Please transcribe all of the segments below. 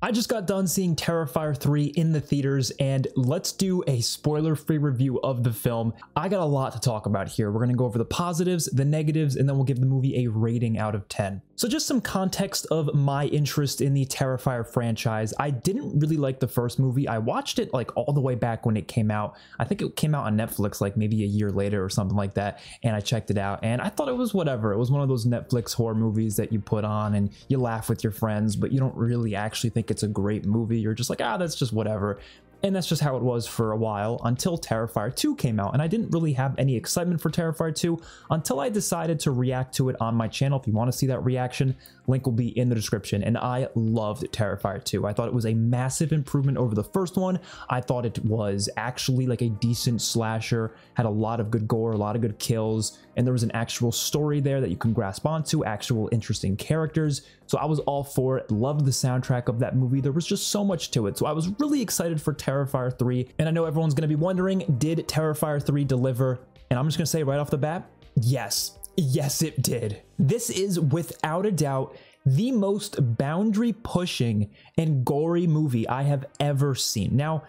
I just got done seeing Terrifier 3 in the theaters, and let's do a spoiler free review of the film. I got a lot to talk about here. We're going to go over the positives, the negatives, and then we'll give the movie a rating out of 10. So, just some context of my interest in the Terrifier franchise. I didn't really like the first movie. I watched it like all the way back when it came out. I think it came out on Netflix like maybe a year later or something like that, and I checked it out, and I thought it was whatever. It was one of those Netflix horror movies that you put on and you laugh with your friends, but you don't really actually think it's a great movie. You're just like, ah, that's just whatever. And that's just how it was for a while until Terrifier 2 came out. And I didn't really have any excitement for Terrifier 2 until I decided to react to it on my channel. If you want to see that reaction, link will be in the description. And I loved Terrifier 2. I thought it was a massive improvement over the first one. I thought it was actually like a decent slasher, had a lot of good gore, a lot of good kills, and there was an actual story there that you can grasp onto, actual interesting characters. So I was all for it, loved the soundtrack of that movie. There was just so much to it. So I was really excited for Terrifier 3. And I know everyone's going to be wondering, did Terrifier 3 deliver? And I'm just going to say right off the bat, yes. Yes, it did. This is without a doubt the most boundary pushing and gory movie I have ever seen. Now,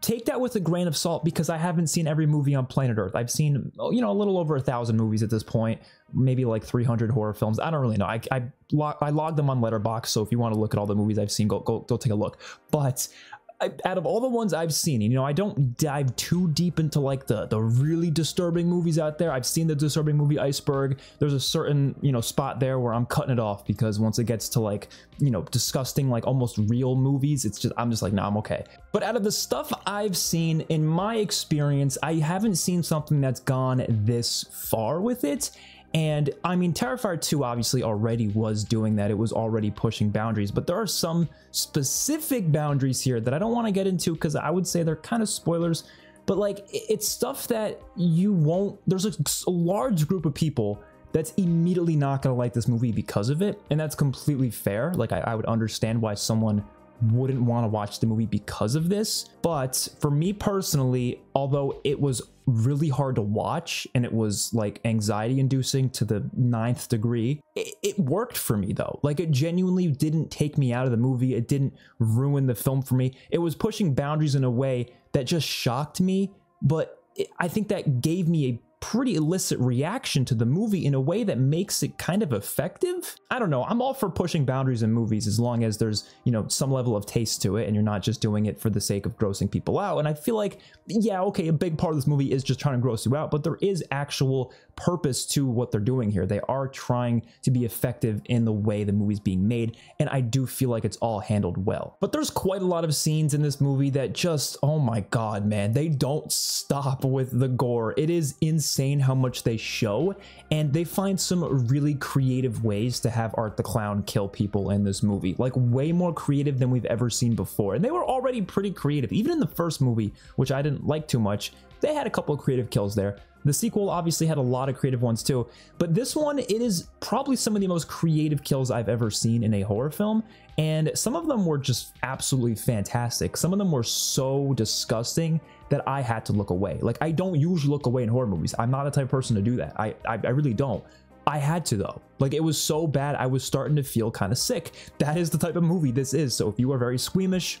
take that with a grain of salt because I haven't seen every movie on planet Earth. I've seen, you know, a little over a thousand movies at this point, maybe like 300 horror films. I don't really know. I, I, log, I log them on Letterboxd, so if you want to look at all the movies I've seen, go, go, go take a look. But I, out of all the ones I've seen, you know, I don't dive too deep into like the the really disturbing movies out there. I've seen the disturbing movie Iceberg. There's a certain you know spot there where I'm cutting it off because once it gets to like you know disgusting like almost real movies, it's just I'm just like no, nah, I'm okay. But out of the stuff I've seen, in my experience, I haven't seen something that's gone this far with it. And I mean, Terrifier 2 obviously already was doing that. It was already pushing boundaries, but there are some specific boundaries here that I don't want to get into because I would say they're kind of spoilers. But like, it's stuff that you won't, there's a, a large group of people that's immediately not going to like this movie because of it. And that's completely fair. Like, I, I would understand why someone wouldn't want to watch the movie because of this. But for me personally, although it was really hard to watch and it was like anxiety inducing to the ninth degree, it, it, worked for me though. Like it genuinely didn't take me out of the movie. It didn't ruin the film for me. It was pushing boundaries in a way that just shocked me. But it, I think that gave me a pretty illicit reaction to the movie in a way that makes it kind of effective. I don't know. I'm all for pushing boundaries in movies as long as there's, you know, some level of taste to it and you're not just doing it for the sake of grossing people out. And I feel like, yeah, okay, a big part of this movie is just trying to gross you out, but there is actual purpose to what they're doing here. They are trying to be effective in the way the movie's being made, and I do feel like it's all handled well. But there's quite a lot of scenes in this movie that just, oh my god, man, they don't stop with the gore. It is insane insane how much they show, and they find some really creative ways to have Art the Clown kill people in this movie. Like, way more creative than we've ever seen before. And they were already pretty creative. Even in the first movie, which I didn't like too much, they had a couple of creative kills there. The sequel obviously had a lot of creative ones too, but this one, it is probably some of the most creative kills I've ever seen in a horror film, and some of them were just absolutely fantastic. Some of them were so disgusting that I had to look away. Like, I don't usually look away in horror movies. I'm not the type of person to do that. I, I, I really don't. I had to though. Like it was so bad, I was starting to feel kind of sick. That is the type of movie this is. So if you are very squeamish,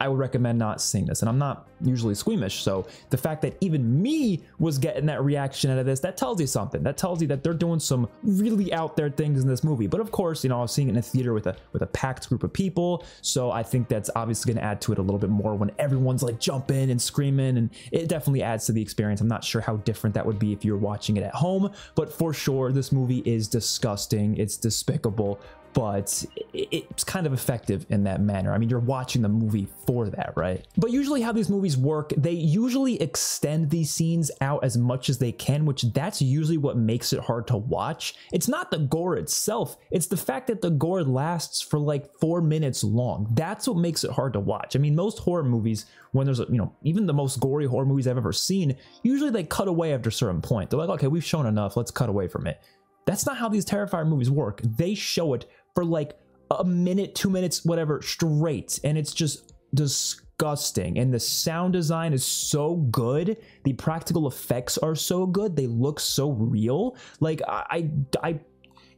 I would recommend not seeing this. And I'm not usually squeamish. So the fact that even me was getting that reaction out of this, that tells you something. That tells you that they're doing some really out there things in this movie. But of course, you know, I was seeing it in a theater with a with a packed group of people. So I think that's obviously going to add to it a little bit more when everyone's like jumping and screaming. And it definitely adds to the experience. I'm not sure how different that would be if you're watching it at home. But for sure, this movie is disgusting. It's despicable but it's kind of effective in that manner. I mean, you're watching the movie for that, right? But usually how these movies work, they usually extend these scenes out as much as they can, which that's usually what makes it hard to watch. It's not the gore itself, it's the fact that the gore lasts for like four minutes long. That's what makes it hard to watch. I mean, most horror movies, when there's, a, you know, even the most gory horror movies I've ever seen, usually they cut away after a certain point. They're like, okay, we've shown enough, let's cut away from it. That's not how these Terrifier movies work. They show it for like a minute, two minutes, whatever, straight. And it's just disgusting. And the sound design is so good. The practical effects are so good. They look so real. Like I, I,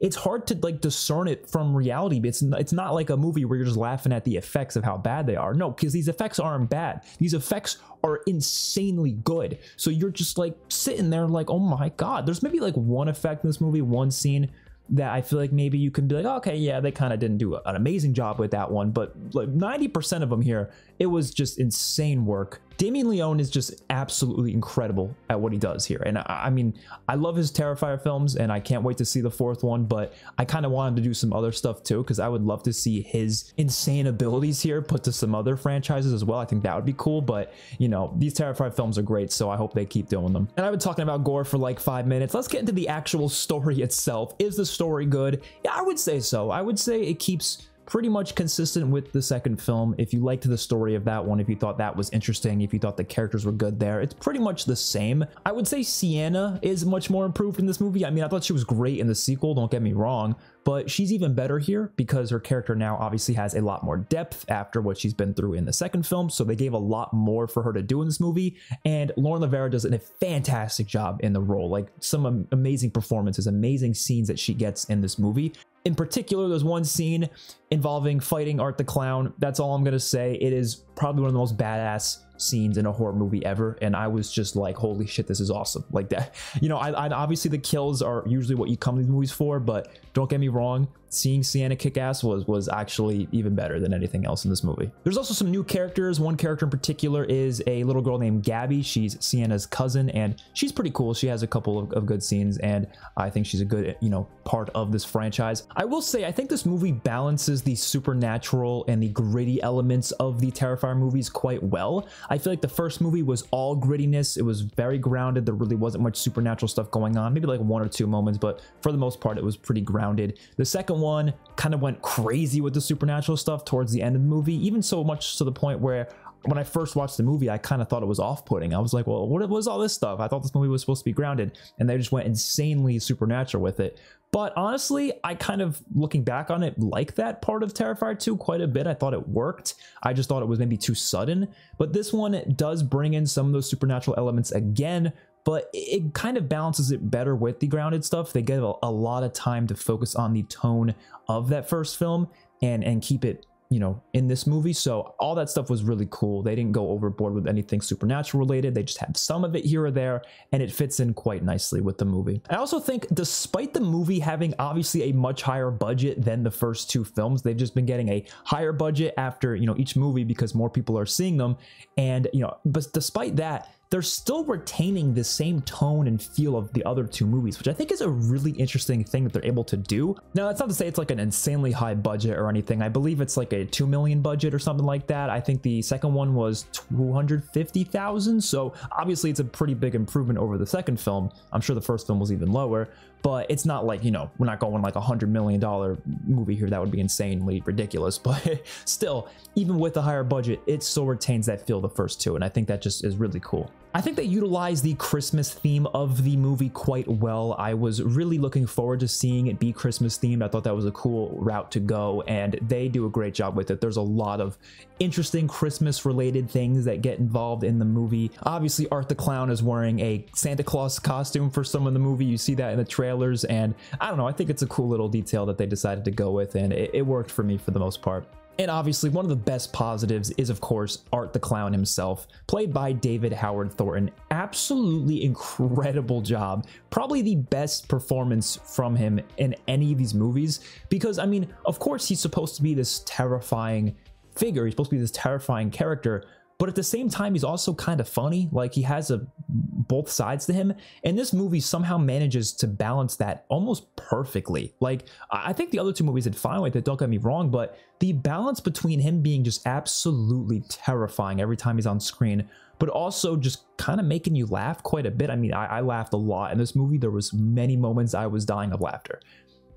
it's hard to like discern it from reality. It's it's not like a movie where you're just laughing at the effects of how bad they are. No, because these effects aren't bad. These effects are insanely good. So you're just like sitting there like, oh my god. There's maybe like one effect in this movie, one scene that I feel like maybe you can be like, okay, yeah, they kind of didn't do an amazing job with that one, but like 90% of them here, it was just insane work. Damien Leone is just absolutely incredible at what he does here. And I, I mean, I love his Terrifier films and I can't wait to see the fourth one, but I kind of want him to do some other stuff too, because I would love to see his insane abilities here put to some other franchises as well. I think that would be cool, but you know, these Terrifier films are great, so I hope they keep doing them. And I've been talking about gore for like five minutes. Let's get into the actual story itself. Is the story good? Yeah, I would say so. I would say it keeps pretty much consistent with the second film. If you liked the story of that one, if you thought that was interesting, if you thought the characters were good there, it's pretty much the same. I would say Sienna is much more improved in this movie. I mean, I thought she was great in the sequel, don't get me wrong, but she's even better here because her character now obviously has a lot more depth after what she's been through in the second film. So they gave a lot more for her to do in this movie. And Lauren LaVera does a fantastic job in the role. Like some amazing performances, amazing scenes that she gets in this movie. In particular, there's one scene involving fighting Art the Clown. That's all I'm going to say. It is probably one of the most badass scenes in a horror movie ever and i was just like holy shit this is awesome. Like that you know I, I, obviously the kills are usually what you come to these movies for but don't get me wrong seeing sienna kick ass was was actually even better than anything else in this movie. There's also some new characters. One character in particular is a little girl named gabby. She's sienna's cousin and she's pretty cool. She has a couple of, of good scenes and i think she's a good you know part of this franchise. I will say i think this movie balances the supernatural and the gritty elements of the terrifier movies quite well I feel like the first movie was all grittiness. It was very grounded. There really wasn't much supernatural stuff going on. Maybe like one or two moments, but for the most part, it was pretty grounded. The second one kind of went crazy with the supernatural stuff towards the end of the movie, even so much to the point where when I first watched the movie, I kind of thought it was off-putting. I was like, well, what was all this stuff? I thought this movie was supposed to be grounded, and they just went insanely supernatural with it. But honestly, I kind of, looking back on it, like that part of Terrifier 2 quite a bit. I thought it worked. I just thought it was maybe too sudden. But this one does bring in some of those supernatural elements again, but it kind of balances it better with the grounded stuff. They give a, a lot of time to focus on the tone of that first film and, and keep it you know, in this movie. So all that stuff was really cool. They didn't go overboard with anything supernatural related. They just had some of it here or there, and it fits in quite nicely with the movie. I also think despite the movie having obviously a much higher budget than the first two films, they've just been getting a higher budget after, you know, each movie because more people are seeing them. And, you know, but despite that, they're still retaining the same tone and feel of the other two movies, which I think is a really interesting thing that they're able to do. Now, that's not to say it's like an insanely high budget or anything. I believe it's like a 2 million budget or something like that. I think the second one was 250,000. So obviously it's a pretty big improvement over the second film. I'm sure the first film was even lower, but it's not like, you know, we're not going like a hundred million dollar movie here. That would be insanely ridiculous. But still, even with the higher budget, it still retains that feel the first two. And I think that just is really cool. I think they utilize the Christmas theme of the movie quite well. I was really looking forward to seeing it be Christmas themed. I thought that was a cool route to go, and they do a great job with it. There's a lot of interesting Christmas related things that get involved in the movie. Obviously, Art the Clown is wearing a Santa Claus costume for some of the movie. You see that in the trailers, and I don't know, I think it's a cool little detail that they decided to go with, and it, it worked for me for the most part. And obviously, one of the best positives is, of course, Art the Clown himself, played by David Howard Thornton. Absolutely incredible job. Probably the best performance from him in any of these movies. Because, I mean, of course, he's supposed to be this terrifying figure, he's supposed to be this terrifying character, but at the same time he's also kind of funny like he has a both sides to him and this movie somehow manages to balance that almost perfectly. Like i think the other two movies did fine with it don't get me wrong but the balance between him being just absolutely terrifying every time he's on screen but also just kind of making you laugh quite a bit. I mean I, I laughed a lot in this movie. There was many moments i was dying of laughter.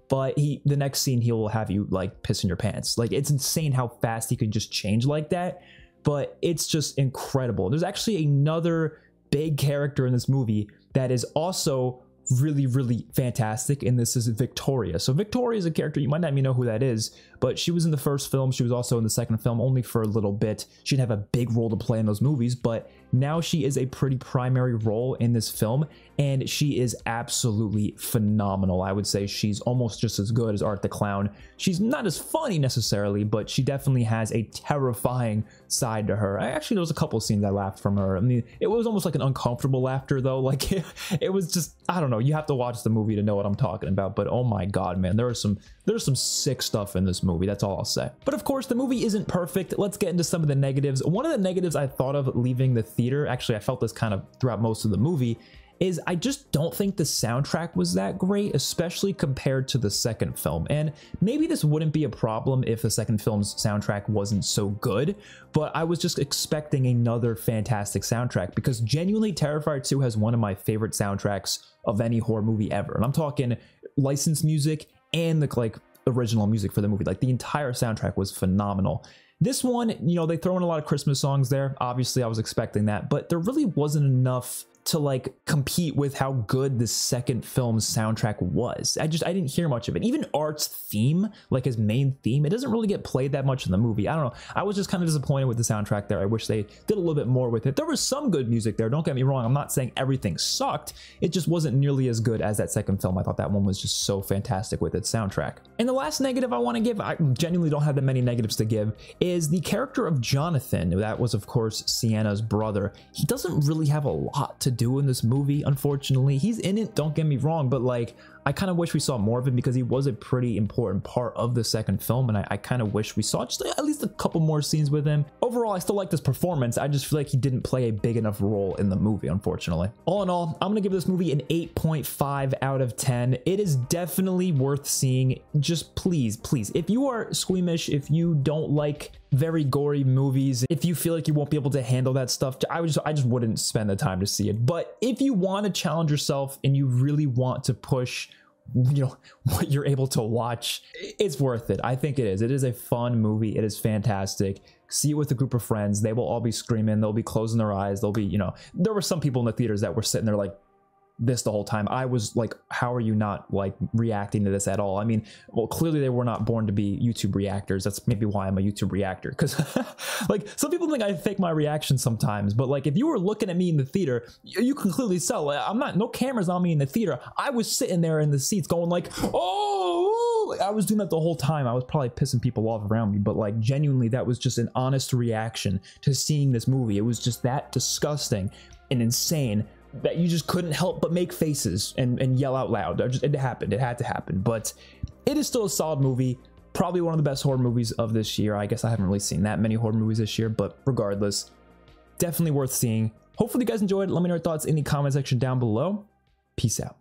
But he the next scene he will have you like piss in your pants. Like it's insane how fast he could just change like that but it's just incredible. There's actually another big character in this movie that is also really, really fantastic, and this is Victoria. So Victoria is a character, you might not even know who that is, but she was in the first film, she was also in the second film, only for a little bit. She didn't have a big role to play in those movies, but now she is a pretty primary role in this film, and she is absolutely phenomenal. I would say she's almost just as good as Art the Clown. She's not as funny necessarily, but she definitely has a terrifying side to her. I actually there was a couple scenes I laughed from her. I mean, it was almost like an uncomfortable laughter though. Like it, it was just I don't know. You have to watch the movie to know what I'm talking about. But oh my god, man, there are some there's some sick stuff in this movie. That's all I'll say. But of course, the movie isn't perfect. Let's get into some of the negatives. One of the negatives I thought of leaving the theater, actually, I felt this kind of throughout most of the movie, is I just don't think the soundtrack was that great, especially compared to the second film. And maybe this wouldn't be a problem if the second film's soundtrack wasn't so good, but I was just expecting another fantastic soundtrack because genuinely Terrifier 2 has one of my favorite soundtracks of any horror movie ever. And I'm talking licensed music and the like original music for the movie. Like the entire soundtrack was phenomenal. This one, you know, they throw in a lot of Christmas songs there. Obviously, I was expecting that, but there really wasn't enough to like compete with how good the second film's soundtrack was. I just I didn't hear much of it. Even Art's theme, like his main theme, it doesn't really get played that much in the movie. I don't know. I was just kind of disappointed with the soundtrack there. I wish they did a little bit more with it. There was some good music there. Don't get me wrong. I'm not saying everything sucked. It just wasn't nearly as good as that second film. I thought that one was just so fantastic with its soundtrack. And the last negative I want to give, I genuinely don't have that many negatives to give, is the character of Jonathan. That was of course Sienna's brother. He doesn't really have a lot to do in this movie, unfortunately. He's in it, don't get me wrong, but like I kind of wish we saw more of him because he was a pretty important part of the second film, and I, I kind of wish we saw just at least a couple more scenes with him. Overall, I still like this performance. I just feel like he didn't play a big enough role in the movie, unfortunately. All in all, I'm gonna give this movie an 8.5 out of 10. It is definitely worth seeing. Just please, please, if you are squeamish, if you don't like very gory movies, if you feel like you won't be able to handle that stuff, I just I just wouldn't spend the time to see it. But if you want to challenge yourself and you really want to push you know what you're able to watch it's worth it. I think it is. It is a fun movie. It is fantastic. See it with a group of friends. They will all be screaming. They'll be closing their eyes. They'll be you know there were some people in the theaters that were sitting there like this the whole time. I was like, how are you not like reacting to this at all? I mean, well, clearly they were not born to be YouTube reactors. That's maybe why I'm a YouTube reactor. Cause like some people think I fake my reaction sometimes, but like if you were looking at me in the theater, you can clearly tell like, I'm not, no cameras on me in the theater. I was sitting there in the seats going like, oh, like, I was doing that the whole time. I was probably pissing people off around me, but like genuinely that was just an honest reaction to seeing this movie. It was just that disgusting and insane that you just couldn't help but make faces and, and yell out loud. Just, it happened. It had to happen. But it is still a solid movie. Probably one of the best horror movies of this year. I guess I haven't really seen that many horror movies this year, but regardless, definitely worth seeing. Hopefully you guys enjoyed. Let me know your thoughts in the comment section down below. Peace out.